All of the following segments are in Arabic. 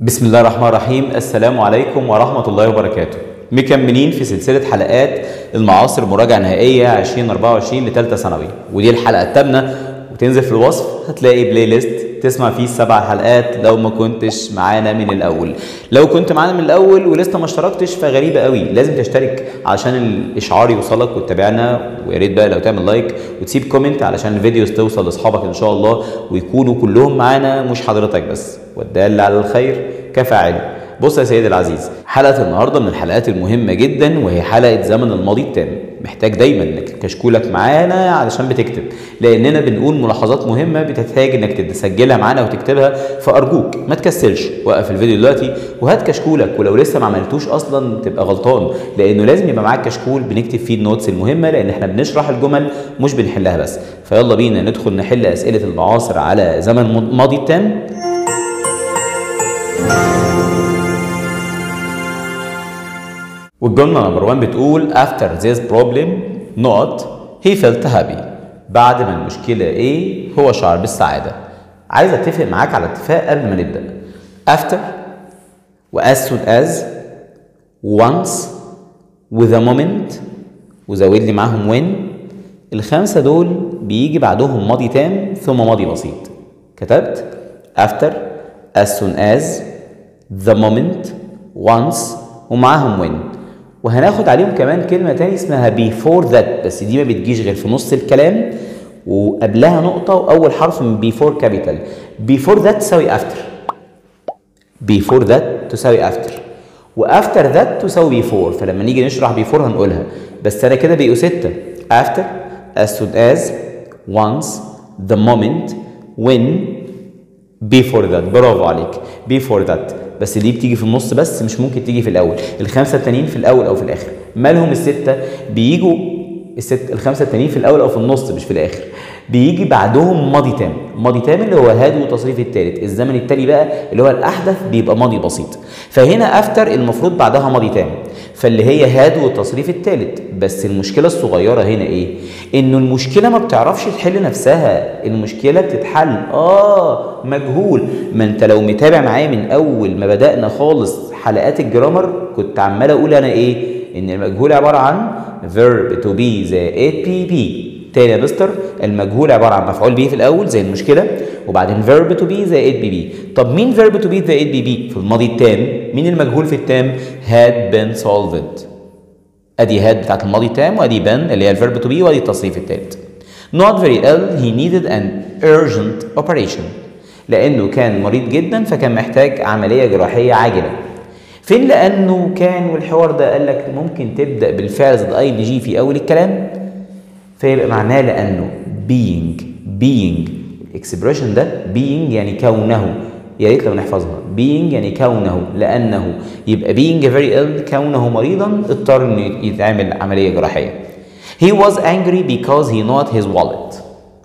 بسم الله الرحمن الرحيم السلام عليكم ورحمة الله وبركاته مكملين في سلسلة حلقات المعاصر مراجعة نهائية 2024 لثالثة ثانوي. ودي الحلقة الثامنة وتنزل في الوصف هتلاقي playlist تسمع فيه السبع حلقات لو ما كنتش معانا من الأول. لو كنت معانا من الأول ولسه ما اشتركتش فغريبة قوي. لازم تشترك علشان الإشعار يوصلك وتتابعنا. ويا ريت بقى لو تعمل like وتسيب comment علشان ال videos توصل لأصحابك إن شاء الله ويكونوا كلهم معانا مش حضرتك بس. والدال على الخير كفاعل. بص يا سيدي العزيز حلقة النهارده من الحلقات المهمة جدا وهي حلقة زمن الماضي التام. محتاج دايما إنك كشكولك معانا علشان بتكتب لأننا بنقول ملاحظات مهمة بتحتاج إنك تسجلها معانا وتكتبها فأرجوك ما تكسلش. وقف الفيديو دلوقتي وهات كشكولك ولو لسه ما عملتوش أصلا تبقى غلطان لأنه لازم يبقى معاك كشكول بنكتب فيه النوتس المهمة لأن إحنا بنشرح الجمل مش بنحلها بس. فيلا بينا ندخل نحل أسئلة المعاصر على زمن الماضي التام. والجملة نمبر 1 بتقول after this problem not he felt happy. بعد ما المشكلة إيه هو شعر بالسعادة. عايز أتفق معاك على اتفاق قبل ما نبدأ. After و as soon as once with a moment وزود لي معاهم when الخمسة دول بيجي بعدهم ماضي تام ثم ماضي بسيط. كتبت after as soon as the moment once ومعاهم when وهناخد عليهم كمان كلمة تاني اسمها before that بس دي ما بتجيش غير في نص الكلام. وقبلها نقطة وأول حرف من before capital. before that تساوي after. before that تساوي after. وafter that تساوي before. فلما نيجي نشرح before هنقولها. بس أنا كده بقوا ستة. after as soon as once the moment when before that. برافو عليك. before that. بس دي بتيجي في النص بس مش ممكن تيجي في الأول. الخمسة التانيين في الأول أو في الآخر. مالهم الستة؟ بيجوا الست الخمسة التانيين في الأول أو في النص مش في الآخر. بيجي بعدهم ماضي تام. ماضي تام اللي هو هاد وتصريف الثالث الزمن التالي بقى اللي هو الأحدث بيبقى ماضي بسيط. فهنا أفتر المفروض بعدها ماضي تام. فاللي هي هاد والتصريف الثالث بس المشكلة الصغيرة هنا إيه؟ إنه المشكلة ما بتعرفش تحل نفسها. المشكلة بتتحل. آه مجهول. ما أنت لو متابع معايا من أول ما بدأنا خالص حلقات الجرامر كنت عمال أقول أنا إيه؟ إن المجهول عبارة عن verb to be زائد بي بي تاني يا مستر المجهول عبارة عن مفعول به في الأول زي المشكلة وبعدين verb to be زائد pp طب مين verb to be زائد pp في الماضي التام مين المجهول في التام؟ had been solved أدي had بتاعت الماضي التام وأدي been اللي هي ال verb to be وأدي التصريف الثالث not very ill he needed an urgent operation. لأنه كان مريض جدا فكان محتاج عملية جراحية عاجلة. فين لأنه كان والحوار ده قال لك ممكن تبدأ بالفعل زائد اي جي في أول الكلام فيبقى معناه لأنه being being الاكسبريشن ده being يعني كونه يا ريت لو نحفظها being يعني كونه لأنه يبقى being very ill كونه مريضا اضطر إنه يتعمل عملية جراحية. He was angry because he not his wallet.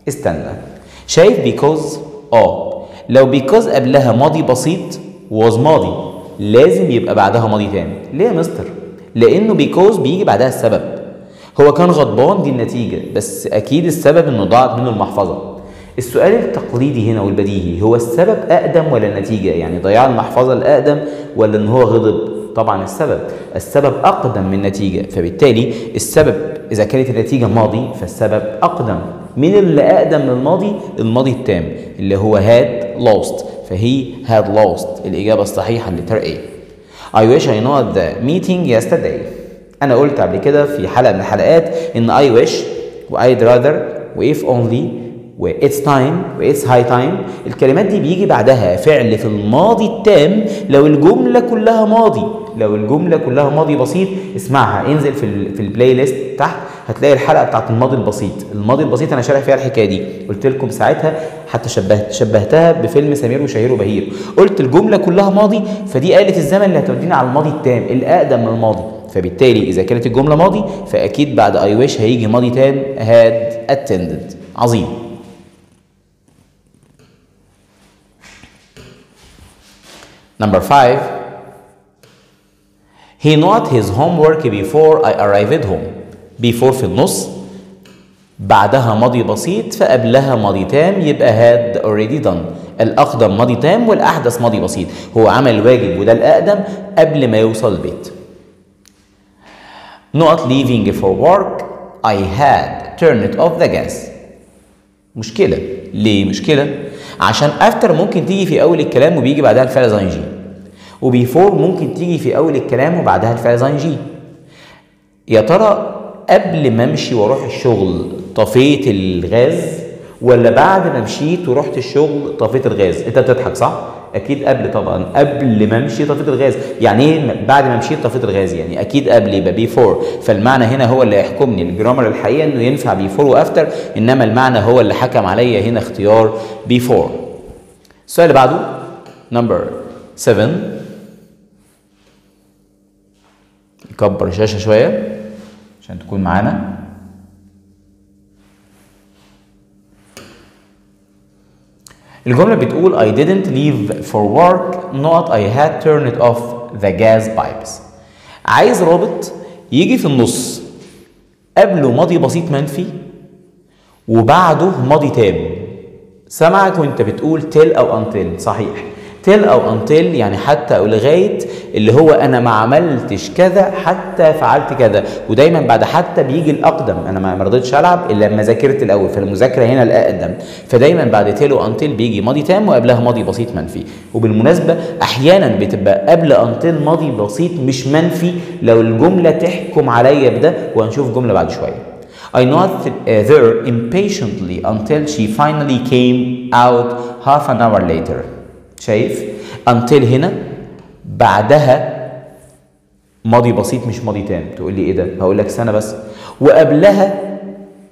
استنى. شايف because آه لو because قبلها ماضي بسيط was ماضي. لازم يبقى بعدها ماضي تاني. ليه يا مستر؟ لأنه because بيجي بعدها السبب. هو كان غضبان دي النتيجة. بس أكيد السبب إنه ضاعت منه المحفظة. السؤال التقليدي هنا والبديهي هو السبب أقدم ولا النتيجة؟ يعني ضياع المحفظة الأقدم ولا إن هو غضب؟ طبعا السبب. السبب أقدم من النتيجة. فبالتالي السبب إذا كانت النتيجة ماضي فالسبب أقدم. مين اللي أقدم من الماضي الماضي التام اللي هو had lost. فهي had lost. الإجابة الصحيحة لتر A I wish I know the meeting yesterday. أنا قلت قبل كده في حلقة من الحلقات إن I wish و I'd rather و if only و it's time و it's high time الكلمات دي بيجي بعدها فعل في الماضي التام. لو الجملة كلها ماضي لو الجملة كلها ماضي بسيط اسمعها. انزل في في البلاي ليست تحت. هتلاقي الحلقة بتاعت الماضي البسيط. الماضي البسيط أنا شارح فيها الحكاية دي. قلت لكم ساعتها حتى شبهت شبهتها بفيلم سمير وشهير وبهير. قلت الجملة كلها ماضي فدي آلة الزمن اللي هتودينا على الماضي التام الأقدم من الماضي. فبالتالي إذا كانت الجملة ماضي فأكيد بعد I wish هيجي ماضي تام had attended. عظيم. Number five, he not his homework before I arrived home. Before في النص بعدها ماضي بسيط فقبلها ماضي تام يبقى had already done. الأقدم ماضي تام والأحدث ماضي بسيط. هو عمل الواجب وده الأقدم قبل ما يوصل البيت not leaving for work I had turned off the gas. مشكلة. ليه مشكلة؟ عشان after ممكن تيجي في أول الكلام وبيجي بعدها الفعل زي جي وبيفور ممكن تيجي في أول الكلام وبعدها الفعل زي جي يا ترى قبل ما امشي وأروح الشغل طفيت الغاز ولا بعد ما مشيت ورحت الشغل طفيت الغاز؟ انت بتضحك صح؟ أكيد قبل طبعا قبل ما امشي طفيت الغاز. يعني إيه بعد ما مشيت طفيت الغاز؟ يعني أكيد قبل يبقى before فالمعنى هنا هو اللي يحكمني ال grammar الحقيقة انه ينفع before و after انما المعنى هو اللي حكم عليا هنا اختيار before السؤال اللي بعده number 7 نكبر الشاشة شوية. عشان تكون معانا. الجملة بتقول I didn't leave for work not I had turned off the gas pipes. عايز رابط يجي في النص. قبله ماضي بسيط منفي وبعده ماضي تام. سمعك وانت بتقول تل أو انتل صحيح. تل أو انتل يعني حتى أو لغاية اللي هو أنا ما عملتش كذا حتى فعلت كذا. ودايما بعد حتى بيجي الأقدم أنا ما رضيتش ألعب إلا لما ذاكرت الأول فالمذاكره هنا الأقدم. فدايما بعد تل وانتل بيجي ماضي تام وقبلها ماضي بسيط منفي. وبالمناسبة أحيانا بتبقى قبل انتل ماضي بسيط مش منفي لو الجملة تحكم عليا بده. وهنشوف جملة بعد شوية. I knelt there impatiently until she finally came out half an hour later. شايف؟ until هنا بعدها ماضي بسيط مش ماضي تام. تقول لي إيه ده؟ هقول لك سنه بس. وقبلها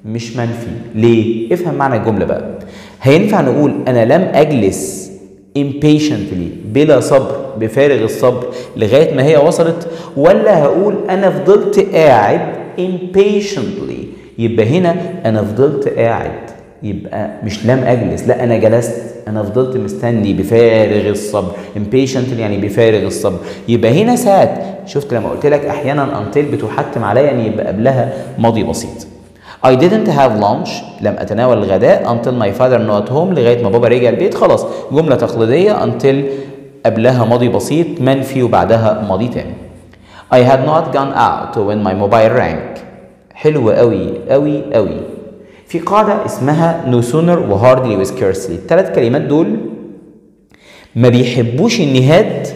مش منفي. ليه؟ افهم معنى الجملة بقى. هينفع نقول أنا لم أجلس impatiently بلا صبر بفارغ الصبر لغاية ما هي وصلت؟ ولا هقول أنا فضلت قاعد impatiently يبقى هنا أنا فضلت قاعد. يبقى مش لم أجلس لا أنا جلست أنا فضلت مستني بفارغ الصبر impatient يعني بفارغ الصبر. يبقى هنا ساعات شفت لما قلت لك أحيانا until بتحتم عليا إن يبقى قبلها ماضي بسيط. I didn't have lunch لم أتناول الغداء until my father not home لغاية ما بابا رجع البيت خلاص جملة تقليدية until قبلها ماضي بسيط منفي وبعدها ماضي تاني. I had not gone out when my mobile rang. حلوة قوي قوي قوي في قاعدة اسمها no sooner و hardly و scarcely الثلاث كلمات دول ما بيحبوش النهاد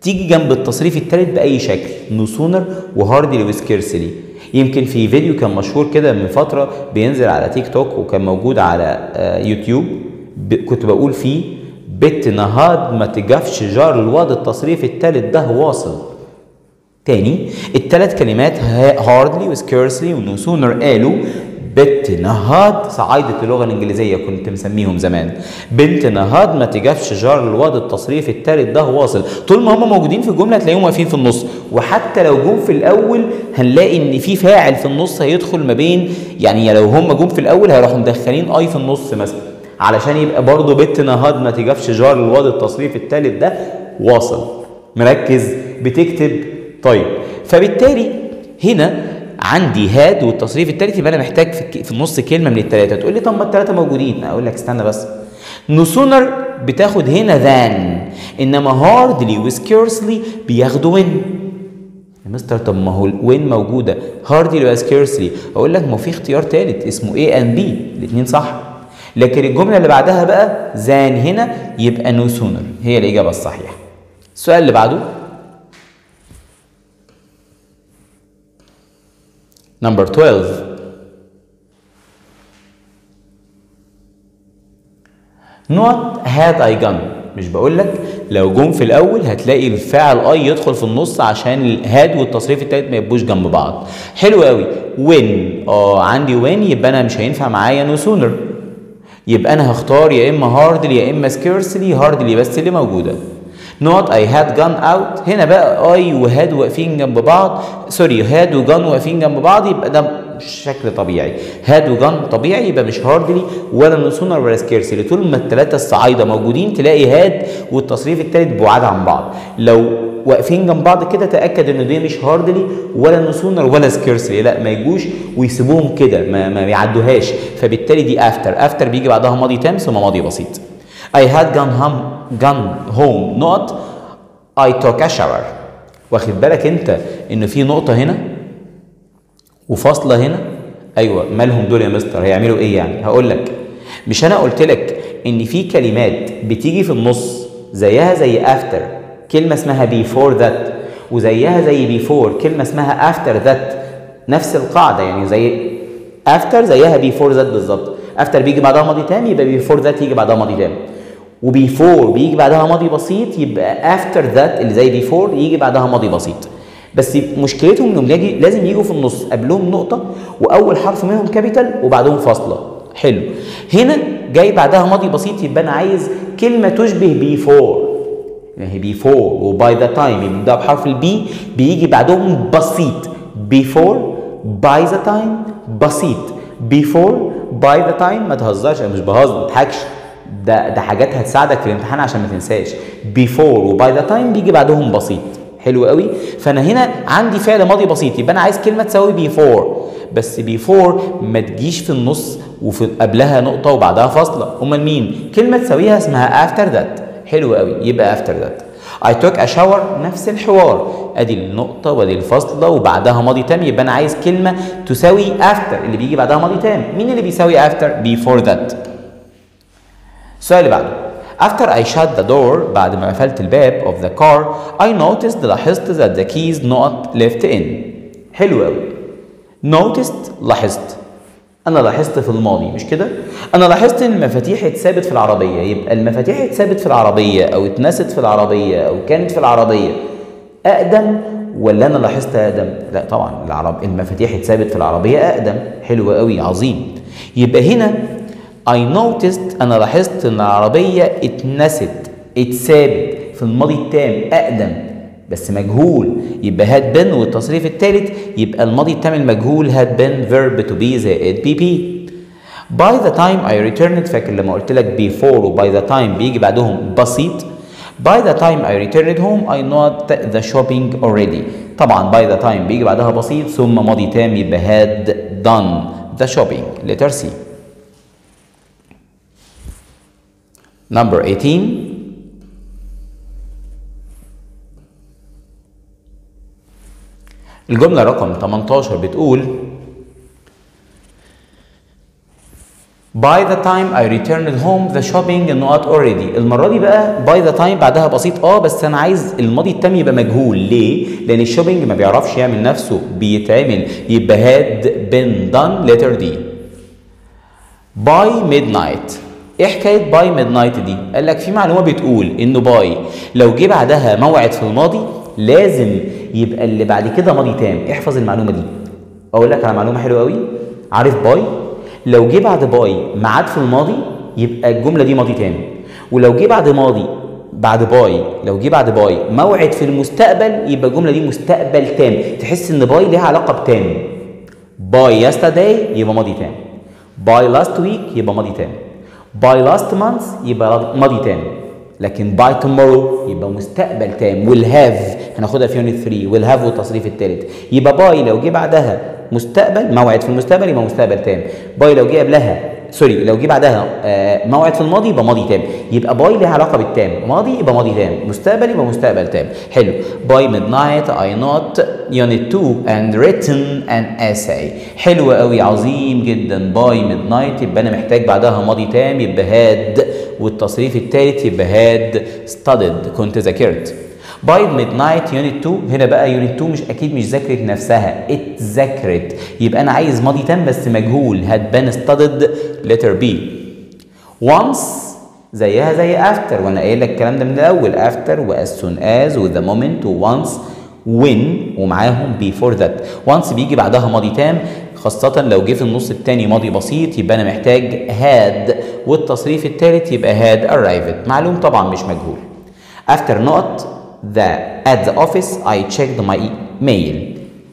تيجي جنب التصريف الثالث بأي شكل. No sooner و hardly و scarcely يمكن في فيديو كان مشهور كده من فترة بينزل على تيك توك وكان موجود على يوتيوب. كنت بقول فيه بت نهاد ما تجفش جار الواد التصريف الثالث ده واصل. تاني الثلاث كلمات hardly و scarcely و no sooner قالوا بنت ال had صعايدة اللغة الإنجليزية كنت مسميهم زمان. بنت ال had ما تجافش جار الواد التصريف التالت ده واصل. طول ما هم موجودين في الجملة هتلاقيهم واقفين في النص. وحتى لو جم في الأول هنلاقي إن في فاعل في النص هيدخل ما بين يعني لو هم جم في الأول هيروحوا مدخلين I في النص مثلا. علشان يبقى برضه بنت ال had ما تجافش جار الواد التصريف التالت ده واصل. مركز بتكتب. طيب فبالتالي هنا عندي had والتصريف الثالث يبقى أنا محتاج في, النص كلمة من الثلاثه تقول لي طب ما الثلاثه موجودين. أقول لك استنى بس. no sooner بتاخد هنا than إنما hardly و scarcely بياخدوا when يا مستر طب ما هو when موجودة. hardly و scarcely أقول لك ما في اختيار ثالث اسمه A and B الاثنين صح. لكن الجملة اللي بعدها بقى than هنا يبقى no sooner هي الإجابة الصحيحة. السؤال اللي بعده. Number 12 Not had I gone. مش بقول لك لو جم في الأول هتلاقي الفاعل I يدخل في النص عشان ال had والتصريف التالت ما يبقوش جنب بعض. حلو قوي when آه عندي when يبقى أنا مش هينفع معايا no sooner يبقى أنا هختار يا إما hardly يا إما scarcely hardly بس اللي موجودة. not I had gone out هنا بقى I و had واقفين جنب بعض. sorry had و gone واقفين جنب بعض يبقى ده شكل طبيعي. had و gone طبيعي يبقى مش hardly ولا no sooner ولا scarcely طول ما الثلاثه الصعايدة موجودين تلاقي had والتصريف الثالث بعاد عن بعض. لو واقفين جنب بعض كده تأكد إن دي مش hardly ولا no sooner ولا scarcely لا ما يجوش ويسيبوهم كده ما, ما يعدوهاش. فبالتالي دي after after بيجي بعدها ماضي تام ثم ماضي بسيط. I had gone home. Gone home not I took a shower. واخد بالك انت ان في نقطة هنا وفاصله هنا؟ أيوه مالهم دول يا مستر؟ هيعملوا إيه يعني؟ هقول لك مش أنا قلت لك إن في كلمات بتيجي في النص زيها زي after كلمة اسمها before that وزيها زي before كلمة اسمها after that نفس القاعدة يعني زي after زيها before that بالظبط. after بيجي بعدها ماضي تام يبقى before that يجي بعدها ماضي تام و before بيجي بعدها ماضي بسيط يبقى after that اللي زي before يجي بعدها ماضي بسيط. بس مشكلتهم إنهم لازم يجوا في النص قبلهم نقطة وأول حرف منهم capital وبعدهم فاصلة. حلو. هنا جاي بعدها ماضي بسيط يبقى أنا عايز كلمة تشبه before يعني before و by the time يبدا بحرف ال b بيجي بعدهم بسيط. before by the time بسيط. before by the time ما تهزرش أنا مش بهزر ما تضحكش. ده ده حاجات هتساعدك في الامتحان عشان ما تنساش. before و by the time بيجي بعدهم بسيط. حلو قوي. فانا هنا عندي فعل ماضي بسيط يبقى أنا عايز كلمة تساوي before بس before ما تجيش في النص وفي قبلها نقطة وبعدها فاصلة. أمال مين؟ كلمة تساويها اسمها after that حلو قوي. يبقى after that I took a shower نفس الحوار. أدي النقطة وأدي الفاصلة وبعدها ماضي تام. يبقى أنا عايز كلمة تساوي after. اللي بيجي بعدها ماضي تام. مين اللي بيساوي after before that. السؤال اللي بعده. After I shut the door بعد ما قفلت الباب of the car I noticed لاحظت that the keys not left in. حلو قوي noticed لاحظت. أنا لاحظت في الماضي مش كده؟ أنا لاحظت إن المفاتيح اتثابت في العربية. يبقى المفاتيح اتثابت في العربية أو اتنست في العربية أو كانت في العربية. أقدم ولا أنا لاحظت أقدم؟ لا طبعا العرب المفاتيح اتثابت في العربية أقدم. حلو قوي عظيم. يبقى هنا I noticed أنا لاحظت إن العربية اتنست اتثابت في الماضي التام أقدم بس مجهول. يبقى had been والتصريف الثالث يبقى الماضي التام المجهول had been verb to be زائد be be. By the time I returned فاكر لما قلت لك before و by the time بيجي بعدهم بسيط. By the time I returned home I not the shopping already. طبعا by the time بيجي بعدها بسيط ثم ماضي تام يبقى had done the shopping letter C. number 18 الجملة رقم 18 بتقول By the time I returned home the shopping not already. المرة دي بقى by the time بعدها بسيط آه بس أنا عايز الماضي التام يبقى مجهول. ليه؟ لأن الشوبينج ما بيعرفش يعمل نفسه. بيتعمل. يبقى had been done. Letter D. By midnight. إيه حكاية by midnight دي؟ قال لك في معلومة بتقول إنه by لو جه بعدها موعد في الماضي لازم يبقى اللي بعد كده ماضي تام. احفظ المعلومة دي. أقول لك على معلومة حلوة قوي. عارف by؟ لو جه بعد by ميعاد في الماضي يبقى الجملة دي ماضي تام. ولو جه بعد ماضي بعد by لو جه بعد by موعد في المستقبل يبقى الجملة دي مستقبل تام. تحس إن by ليها علاقة بتام. by yesterday يبقى ماضي تام. by last week يبقى ماضي تام. by last month يبقى ماضي تام لكن by tomorrow يبقى مستقبل تام. will have هناخدها في unit 3 will have والتصريف الثالث يبقى by لو جه بعدها مستقبل موعد في المستقبل يبقى مستقبل تام. by لو جه قبلها sorry لو جه بعدها آه موعد في الماضي يبقى ماضي تام. يبقى by ليها علاقة بالتام. ماضي يبقى ماضي تام. مستقبل يبقى مستقبل تام. حلو. by midnight I not unit 2 and written an essay. حلو قوي عظيم جدا. by midnight يبقى أنا محتاج بعدها ماضي تام يبقى had والتصريف الثالث يبقى had studied كنت ذاكرت. by midnight unit 2 هنا بقى unit 2 مش أكيد مش ذاكرت نفسها اتذاكرت. يبقى أنا عايز ماضي تام بس مجهول had been studied letter B once زيها زي after وأنا قايل لك الكلام ده من الأول after و as soon as و the moment و once و when ومعاهم before that once بيجي بعدها ماضي تام خاصة لو جه في النص التاني ماضي بسيط يبقى أنا محتاج had والتصريف التالت يبقى had arrived. معلوم طبعا مش مجهول. After نقط the at the office I checked my mail.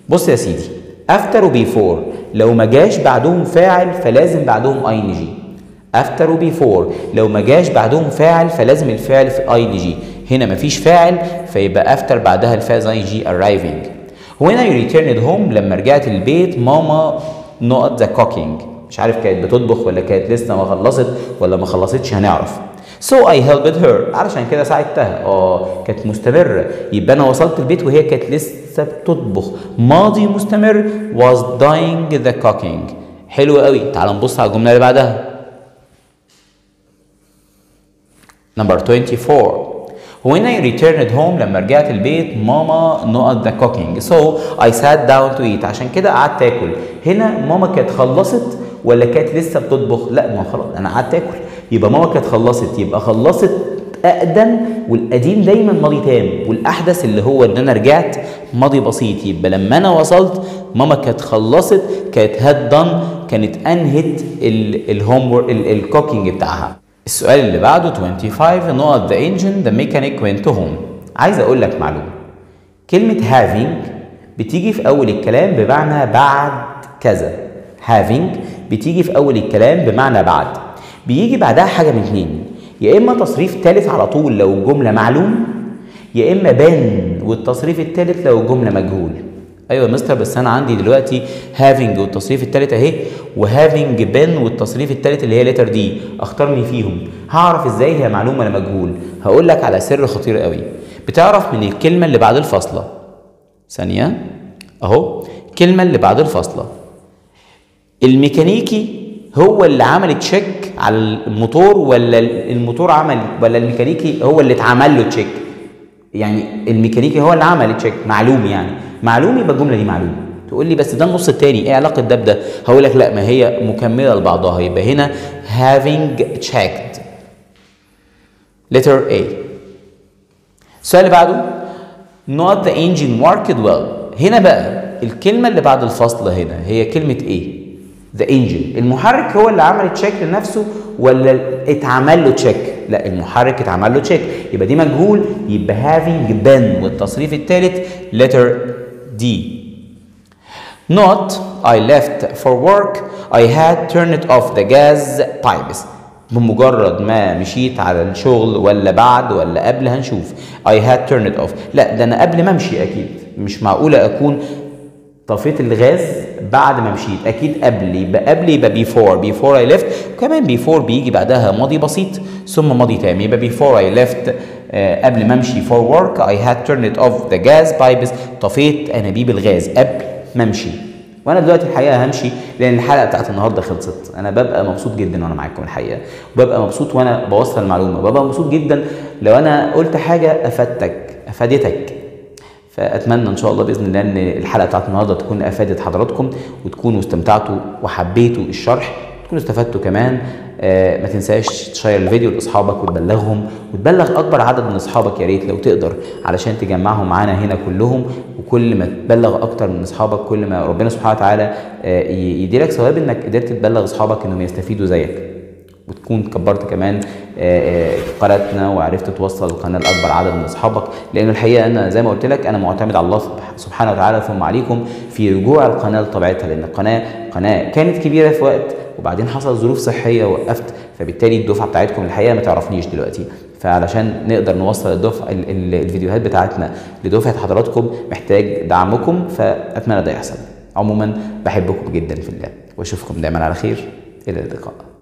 بص يا سيدي after و before. لو ما جاش بعدهم فاعل فلازم بعدهم ing. After و before. لو ما جاش بعدهم فاعل فلازم الفعل في ing. هنا مفيش فاعل فيبقى after بعدها الفاء زي جي arriving. When I returned home لما رجعت البيت ماما نقط ذا cooking. مش عارف كانت بتطبخ ولا كانت لسه ما خلصت ولا ما خلصتش هنعرف. So I helped her. علشان كده ساعدتها. آه كانت مستمرة. يبقى أنا وصلت البيت وهي كانت لسه بتطبخ. ماضي مستمر was doing the cooking. حلو قوي. تعال نبص على الجملة اللي بعدها. Number 24 When I returned home لما رجعت البيت ماما نقط the cooking. So I sat down to eat. عشان كده قعدت آكل. هنا ماما كانت خلصت ولا كانت لسه بتطبخ؟ لا ما خلاص أنا قعدت آكل. يبقى ماما كانت خلصت. يبقى خلصت أقدم والقديم دايما ماضي تام. والأحدث اللي هو إن أنا رجعت ماضي بسيط. يبقى لما أنا وصلت ماما كانت خلصت كانت هاد دان كانت أنهت الهوم الكوكينج بتاعها. السؤال اللي بعده 25 نقط the engine the mechanic went home. عايز أقول لك معلومة. كلمة having بتيجي في أول الكلام بمعنى بعد كذا. having بتيجي في أول الكلام بمعنى بعد. بيجي بعدها حاجة من اتنين. يا إما تصريف ثالث على طول لو جمله معلوم يا إما been والتصريف الثالث لو جمله مجهول. أيوه يا مستر بس أنا عندي دلوقتي having والتصريف الثالث أهي و having been والتصريف الثالث اللي هي letter D اختار مين فيهم. هعرف إزاي هي معلومة ولا مجهول؟ هقول لك على سر خطير قوي. بتعرف من الكلمة اللي بعد الفاصله ثانية. أهو. الكلمة اللي بعد الفاصله الميكانيكي هو اللي عمل check على الموتور ولا الموتور عمل ولا الميكانيكي هو اللي اتعمل له check يعني الميكانيكي هو اللي عمل check معلوم يعني. معلوم يبقى الجملة دي معلومة. تقول لي بس ده النص التاني. إيه علاقة ده بده؟ هقول لك لا ما هي مكملة لبعضها. يبقى هنا having checked. letter A. السؤال اللي بعده. نقط the engine worked well. هنا بقى الكلمة اللي بعد الفاصلة هنا هي كلمة إيه the engine المحرك هو اللي عمل check لنفسه ولا اتعمل له check لا المحرك اتعمل له check يبقى دي مجهول. يبقى having been. والتصريف الثالث letter D. نقط I left for work I had turned off the gas. pipes بمجرد ما مشيت على الشغل ولا بعد ولا قبل هنشوف. I had turned off. لا ده أنا قبل ما أمشي أكيد. مش معقولة أكون طفيت الغاز بعد ما مشيت. أكيد قبل يبقى قبل يبقى before before I left وكمان before بيجي بعدها ماضي بسيط. ثم ماضي تام يبقى before I left قبل ما امشي for work I had turned off the gas pipes طفيت انابيب الغاز قبل ما امشي. وأنا دلوقتي الحقيقة همشي لأن الحلقة بتاعت النهارده خلصت. أنا ببقى مبسوط جدا وأنا معاكم الحقيقة. وببقى مبسوط وأنا بوصل المعلومة. ببقى مبسوط جدا لو أنا قلت حاجة أفادتك أفادتك. فأتمنى إن شاء الله بإذن الله إن الحلقة بتاعت النهارده تكون أفادت حضراتكم وتكونوا استمتعتوا وحبيتوا الشرح. تكونوا استفدتوا كمان آه ما تنساش تشير الفيديو لأصحابك وتبلغهم وتبلغ أكبر عدد من أصحابك يا ريت لو تقدر علشان تجمعهم معانا هنا كلهم وكل ما تبلغ أكتر من أصحابك كل ما ربنا سبحانه وتعالى آه يديلك ثواب إنك قدرت تبلغ أصحابك إنهم يستفيدوا زيك. وتكون كبرت كمان قناتنا وعرفت توصل القناة لأكبر عدد من أصحابك. لأن الحقيقة أنا زي ما قلت لك أنا معتمد على الله سبحانه وتعالى ثم عليكم في رجوع القناة لطبيعتها لأن القناة قناة كانت كبيرة في وقت وبعدين حصل ظروف صحية وقفت فبالتالي الدفعة بتاعتكم الحقيقة ما تعرفنيش دلوقتي. فعلشان نقدر نوصل الدفعه الفيديوهات بتاعتنا لدفعة حضراتكم محتاج دعمكم فأتمنى ده يحصل. عموما بحبكم جدا في الله وأشوفكم دايما على خير. إلى اللقاء.